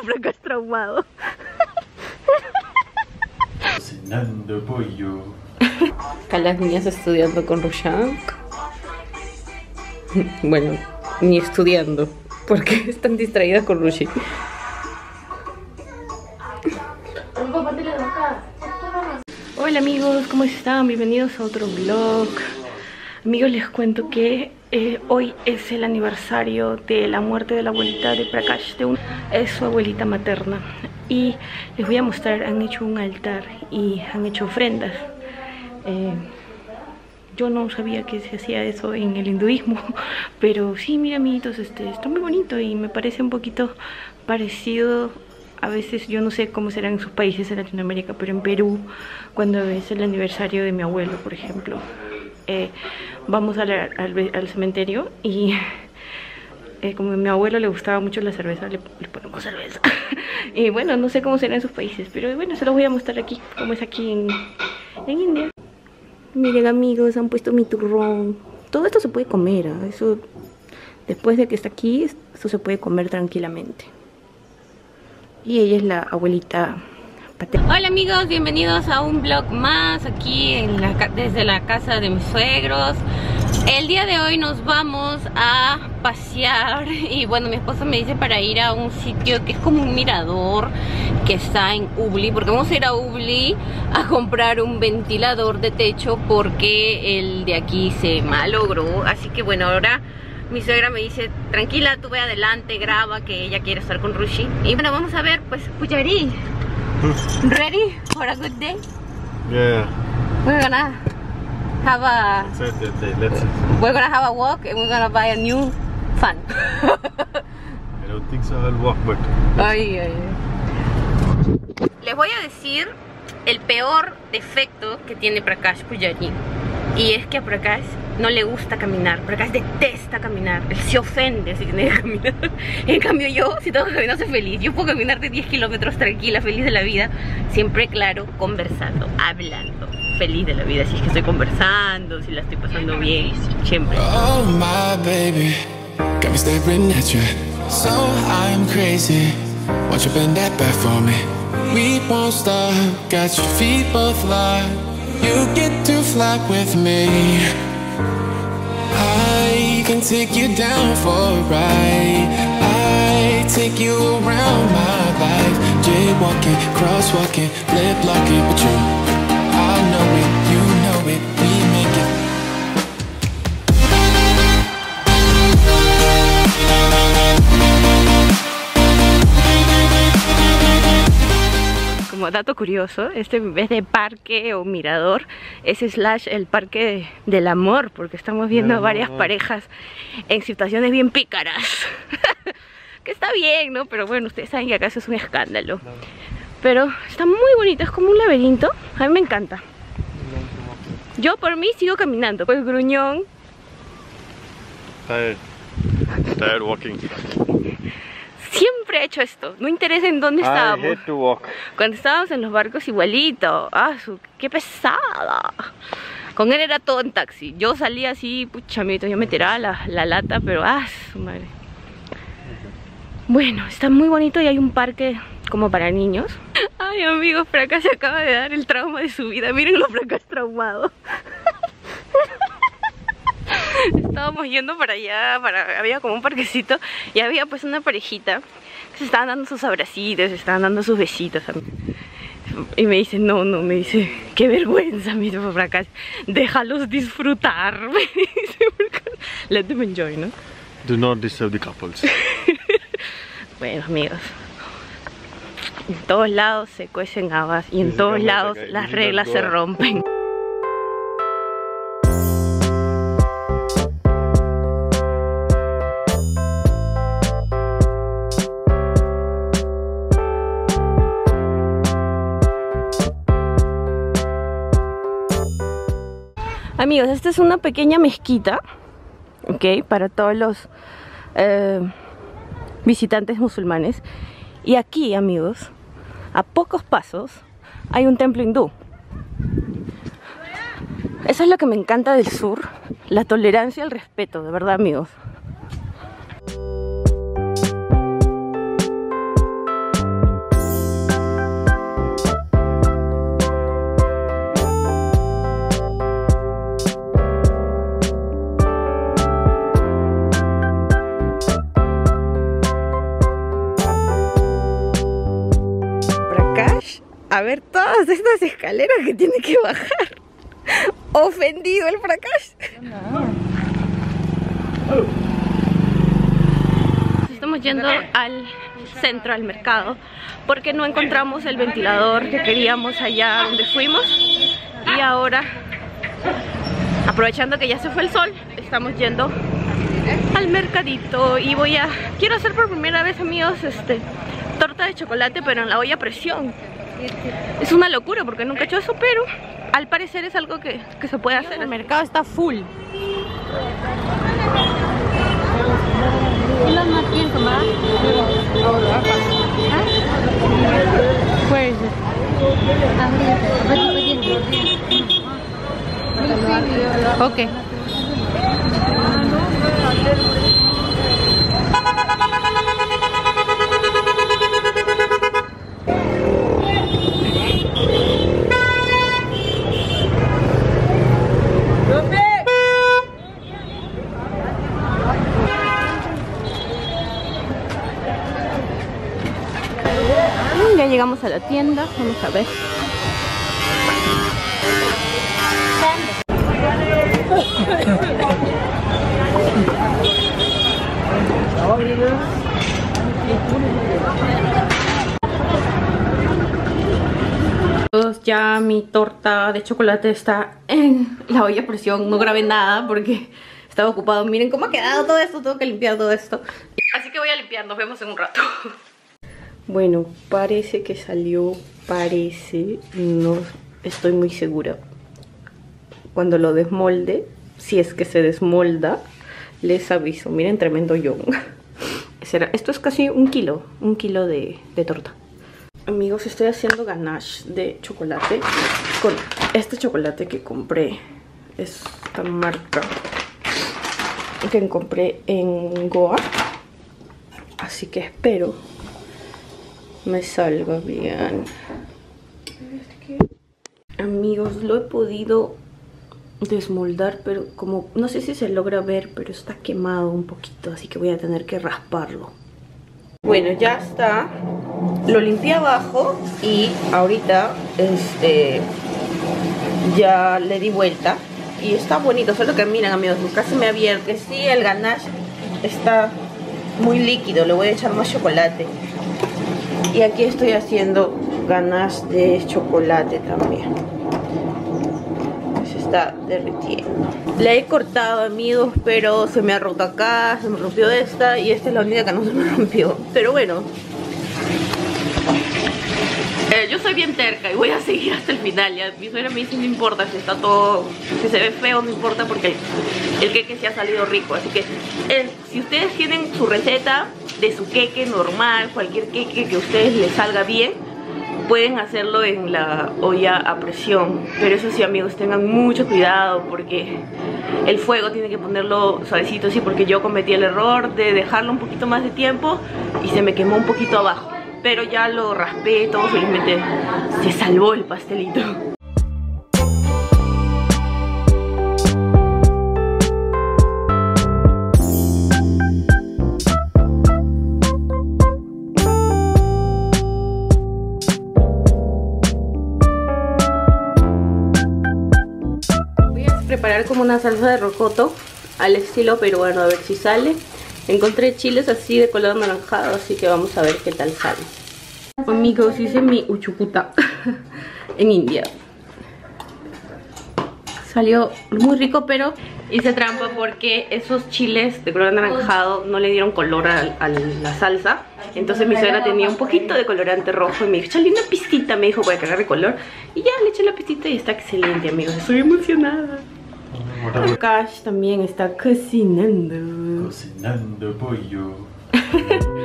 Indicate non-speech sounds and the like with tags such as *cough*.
*laughs* Franca es traumado. Cocinando pollo. Acá las niñas estudiando con Rushank. Bueno, ni estudiando, porque *laughs* están distraídas con Rushi. Hola amigos, ¿cómo están? Bienvenidos a otro vlog. Amigos, les cuento que eh, hoy es el aniversario de la muerte de la abuelita de Prakash, de un, es su abuelita materna. Y les voy a mostrar, han hecho un altar y han hecho ofrendas. Eh, yo no sabía que se hacía eso en el hinduismo, *laughs* pero sí, mira amiguitos, este, está muy bonito y me parece un poquito parecido a veces yo no sé cómo serán en sus países en Latinoamérica, pero en Perú, cuando es el aniversario de mi abuelo, por ejemplo, eh, vamos al, al, cementerio y *laughs* eh, como a mi abuelo le gustaba mucho la cerveza, le, ponemos cerveza. *laughs* y bueno, no sé cómo será en sus países, pero bueno, se los voy a mostrar aquí, como es aquí en, en India. Miren amigos, han puesto mi turrón. Todo esto se puede comer, ¿eh? eso después de que está aquí, esto se puede comer tranquilamente y ella es la abuelita. Hola amigos, bienvenidos a un vlog más aquí desde la casa de mis suegros. El día de hoy nos vamos a pasear y bueno, mi esposo me dice para ir a un sitio que es como un mirador que está en Ubli, porque vamos a ir a Ubli a comprar un ventilador de techo porque el de aquí se malogró, así que bueno, ahora mi suegra me dice, tranquila, tú ve adelante, graba, que ella quiere estar con Rushi. Y bueno, vamos a ver, pues, Pujari. *laughs* Ready for a good day? Yeah. We're gonna have a... Saturday, let's We're gonna have a walk and we're gonna buy a new fan. I don't think so, I'll walk, but... Ay, ay, ay. Les voy a decir el peor defecto que tiene Prakash Pujari. Y es que a Prakash no le gusta caminar, Prakash detesta caminar, él se ofende si tiene que caminar. *laughs* En cambio yo, si tengo que caminar, soy feliz. Yo puedo caminar de 10 kilómetros tranquila, feliz de la vida, siempre claro, conversando, hablando, feliz de la vida. Si es que estoy conversando, si la estoy pasando bien, siempre. Oh my baby, got me staring at you. So I'm crazy, won't you bend that back for me? We won't stop, got your feet both locked. You get to fly with me can take you down for a ride. I take you around my life. Jaywalking, crosswalking, lip locking But you, I know it, como dato curioso, este en vez de parque o mirador es slash el parque del amor, porque estamos viendo varias parejas en situaciones bien pícaras. *laughs* que está bien, ¿no? Pero bueno, ustedes saben que acá es un escándalo. Pero está muy bonito, es como un laberinto. A mí me encanta. Yo por mí sigo caminando, pues gruñón. Tired. Tired walking siempre he hecho esto. No interesa en dónde estábamos. Cuando estábamos en los barcos igualito. Ah, qué pesada. Con él era todo en taxi. Yo salía así, pucha, yo me tiraba la, la lata, pero ah, su madre. Bueno, está muy bonito y hay un parque como para niños. *laughs* Ay, amigos, por acá se acaba de dar el trauma de su vida. Miren lo por acá es traumado. *laughs* estábamos yendo para allá, para, había como un parquecito y había pues una parejita se estaban dando sus abracitos, se estaban dando sus besitos. Y me dice, no, no, me dice, qué vergüenza, mi por acá, déjalos disfrutar. *laughs* Me dice, let them enjoy, ¿no? Do not disturb the couples. *laughs* bueno, amigos. En todos lados se cuecen habas y en todos lados las reglas se rompen. Amigos, esta es una pequeña mezquita, ok, para todos los eh, visitantes musulmanes. Y aquí, amigos, a pocos pasos, hay un templo hindú. Eso es lo que me encanta del sur, la tolerancia y el respeto, de verdad, amigos. Escaleras que tiene que bajar. Ofendido el fracaso. Estamos yendo al centro, al mercado, porque no encontramos el ventilador que queríamos allá donde fuimos. Y ahora, aprovechando que ya se fue el sol, estamos yendo al mercadito y voy a... Quiero hacer por primera vez, amigos, este torta de chocolate, pero en la olla a presión. Es una locura porque nunca he hecho eso, pero al parecer es algo que, que se puede hacer. El mercado está full. Where is it? Okay. A la tienda, vamos a ver. Ya mi torta de chocolate está en la olla a presión. No grabé nada porque estaba ocupado. Miren cómo ha quedado todo esto. Tengo que limpiar todo esto. Así que voy a limpiar. Nos vemos en un rato. Bueno, parece que salió. Parece. No estoy muy segura. Cuando lo desmolde, si es que se desmolda, les aviso. Miren, tremendo young. *laughs* Esto es casi un kilo. Un kilo de, de torta. Amigos, estoy haciendo ganache de chocolate con este chocolate que compré. Esta marca que compré en Goa. Así que espero me salga bien. Amigos, lo he podido desmoldar, pero como no sé si se logra ver, pero está quemado un poquito, así que voy a tener que rasparlo. Bueno, ya está. Lo limpié abajo y ahorita este ya le di vuelta y está bonito, solo que miren amigos, casi me abierto. Sí, el ganache está muy líquido, le voy a echar más chocolate. Y aquí estoy haciendo ganache de chocolate también. Se está derritiendo. La he cortado amigos, pero se me ha roto acá, se me rompió esta y esta es la única que no se me rompió. Pero bueno, eh, yo soy bien terca y voy a seguir hasta el final. Ya mi suegra me dice no importa si está todo, si se ve feo, no importa porque el, el queque sí ha salido rico. Así que eh, si ustedes tienen su receta de su queque normal, cualquier queque que a ustedes les salga bien, pueden hacerlo en la olla a presión. Pero eso sí, amigos, tengan mucho cuidado porque el fuego tiene que ponerlo suavecito así porque yo cometí el error de dejarlo un poquito más de tiempo y se me quemó un poquito abajo. Pero ya lo raspé, todo felizmente se salvó el pastelito. Una salsa de rocoto al estilo peruano, a ver si sale. Encontré chiles así de color anaranjado, así que vamos a ver qué tal sale. Amigos, hice mi uchuputa *laughs* en India. Salió muy rico, pero hice trampa porque esos chiles de color anaranjado no le dieron color a, la salsa. Entonces mi suegra tenía un poquito de colorante rojo y me dijo, échale una pistita, me dijo, para que agarre color. Y ya le eché la pistita y está excelente, amigos. Estoy emocionada. Cash también está cocinando. Cocinando pollo. *laughs*